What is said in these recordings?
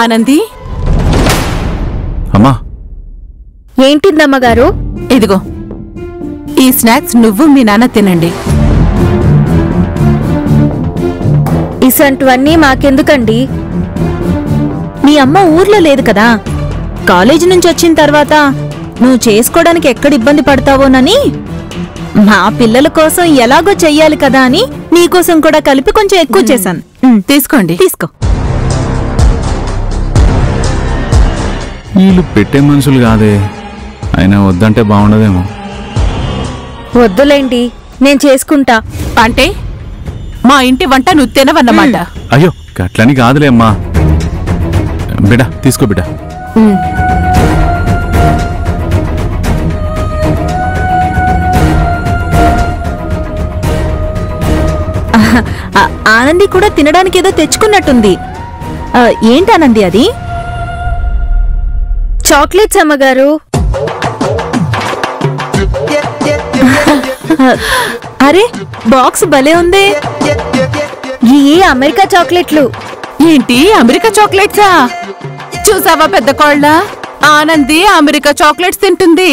ఆనంది? అమ్మా. ఏంటిందమ్మగారు? ఇదిగో ఈ స్నాక్స్ నువ్వు మీ నాన్న తినండి. ఇసంటివన్నీ మాకెందుకండి? మీ అమ్మ ఊర్లో లేదు కదా. కాలేజీ నుంచి వచ్చిన తర్వాత నువ్వు చేసుకోవడానికి ఎక్కడ ఇబ్బంది పడతావోనని? మా పిల్లల కోసం ఎలాగో చెయ్యాలి కదా అని నీకోసం కూడా కలిపి కొంచెం ఎక్కువ చేశాను. తీసుకోండి. తీసుకో. వీళ్ళు పెట్టే మనుషులు కాదే. అయినా వద్దంటే బాగుండదేమో. వద్దులేండి నేను చేసుకుంటా. అంటే? మా ఇంటి వంట నువ్వు తినవన్నమాట. అయ్యో గట్లని కాదులే అమ్మా. బిడ్డ తీసుకో బిడ్డ. ఆనంది కూడా తినడానికి ఏదో తెచ్చుకున్నట్టుంది. ఏంటి ఆనంది అది? చాక్లెట్స్ అమ్మగారు అరే బాక్స్ భలే ఉంది. ఈ అమెరికా చాక్లెట్లు. ఏంటి అమెరికా చాక్లెట్సా? చూసావా పెద్ద కోళ్ళ? ఆనంది అమెరికా చాక్లెట్స్ తింటుంది.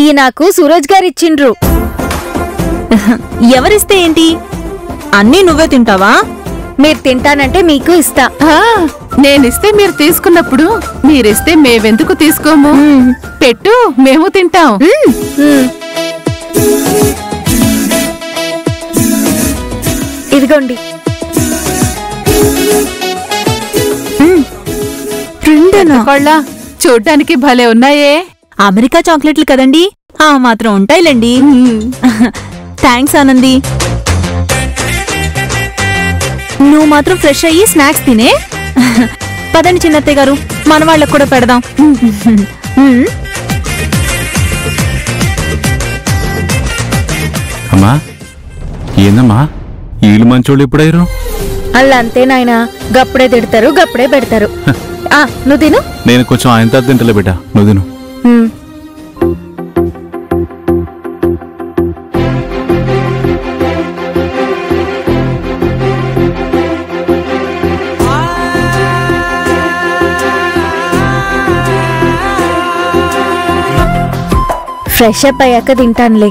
ఈ నాకు సూరజ్ గారు ఇచ్చిండ్రు. ఎవరిస్తే ఏంటి? అన్నీ నువ్వే తింటావా? మీరు తింటానంటే మీకు ఇస్తా. నేనిస్తే మీరు తీసుకున్నప్పుడు మీరిస్తే మేవెందుకు తీసుకోము? పెట్టు మేము తింటాం. ఇదిగోండి. రెండేనా? చూడ్డానికి భలే ఉన్నాయే. అమెరికా చాక్లెట్లు కదండి? ఆ మాత్రం ఉంటాయిలేండి. థ్యాంక్స్ ఆనంది. నువ్వు మాత్రం ఫ్రెష్ అయ్యి స్నాక్స్ తినే? పదండి చిన్నత్తయ్య గారు మన వాళ్ళకు కూడా పెడదాం. మ్మ్. అమ్మా ఏందమ్మా? వీళ్ళు మంచోళ్ళు ఎప్పుడయ్యారు? అలా అంతే నాయనా గప్పుడే తిడతారు గప్పుడే పెడతారు. ఆ నువ్వు తిను. నేను కొంచెం ఆయన తర్వాత తింటలే బిడ్డ నువ్వు తిను. ఫ్రెష్ అప్ అయ్యాక తింటానులే.